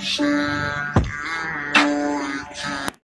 shine.